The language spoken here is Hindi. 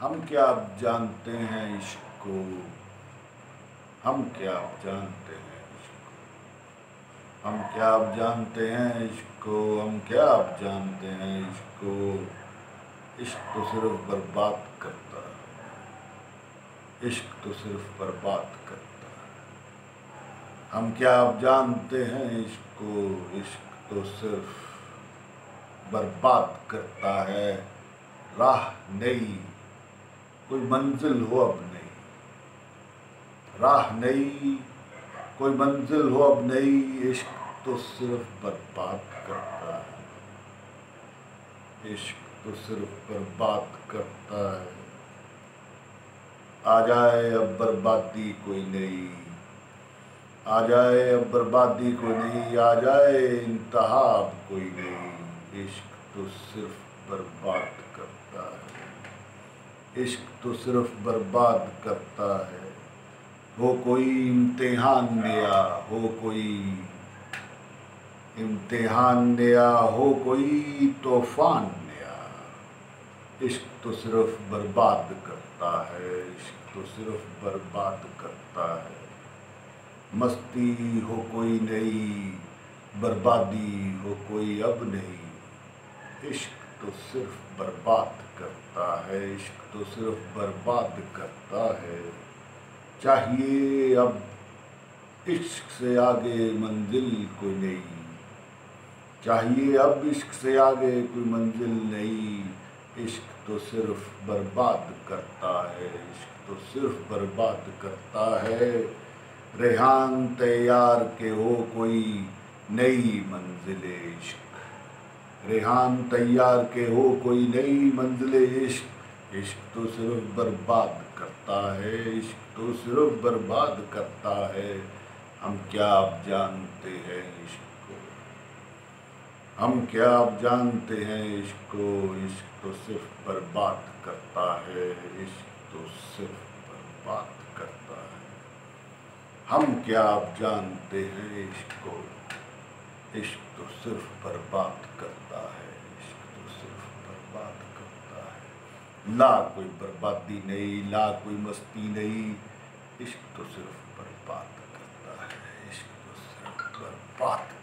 हम क्या जानते हैं इश्क को? हम क्या जानते हैं इश्क हम क्या जानते हैं इश्क को? हम क्या अब जानते हैं इश्क को? इश्क तो सिर्फ़ बर्बाद करता है। इश्क तो सिर्फ़ बर्बाद करता है। हम क्या आप जानते हैं इश्क को? इश्क तो सिर्फ़ बर्बाद करता है। राह नहीं कोई मंजिल हो अब नहीं। राह नहीं, कोई मंजिल हो अब नहीं, इश्क तो सिर्फ़ बर्बाद करता है। इश्क तो सिर्फ़ बर्बाद करता है। आ जाए अब बर्बादी कोई नहीं, आ जाए अब बर्बादी कोई नहीं, आ जाए इंतहा कोई नहीं। इश्क तो सिर्फ़ बर्बाद करता है। इश्क तो सिर्फ़ बर्बाद करता है। हो कोई इम्तिहान नया, हो कोई इम्तिहान नया, हो कोई तूफ़ान नया। इश्क तो सिर्फ़ बर्बाद करता है, इश्क तो सिर्फ़ बर्बाद करता है। मस्ती हो कोई नई, बर्बादी हो कोई अब नहीं इश्क तो सिर्फ़ बर्बाद करता है, इश्क तो सिर्फ़ बर्बाद करता है। चाहिए अब इश्क से आगे मंजिल कोई नहीं चाहिए अब इश्क से आगे कोई मंजिल नहीं इश्क तो सिर्फ़ बर्बाद करता है, इश्क तो सिर्फ़ बर्बाद करता है। रेहान तैयार के हो कोई नई मंजिल, इश्क रेहान तैयार के हो कोई नई मंजिल इश्क। इश्क तो सिर्फ़ बर्बाद करता है, इश्क तो सिर्फ़ बर्बाद करता है। हम क्या आप जानते हैं इश्क को? हम क्या आप जानते हैं इश्क को? इश्क तो सिर्फ़ बर्बाद करता है, इश्क तो सिर्फ़ बर्बाद करता है। हम क्या आप जानते हैं इश्क को? इश्क तो सिर्फ़ बर्बाद करता है इश्क तो सिर्फ़ बर्बाद करता ला कोई बर्बादी नहीं, ना कोई मस्ती नहीं। इश्क तो सिर्फ़ बर्बाद करता है, इश्क तो सिर्फ़ बर्बाद